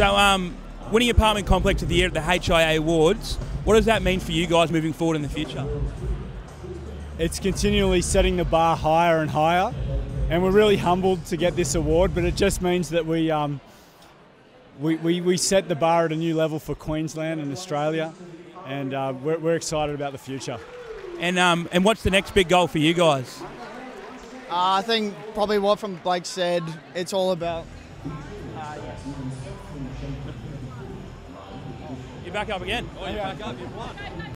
So, um, winning apartment complex of the year at the HIA Awards, what does that mean for you guys moving forward in the future? It's continually setting the bar higher and higher, and we're really humbled to get this award. But it just means that we um, we, we, we set the bar at a new level for Queensland and Australia, and uh, we're, we're excited about the future. And um, and what's the next big goal for you guys? Uh, I think probably what from Blake said. It's all about. You're back up again. Oh, you're back up. You've won.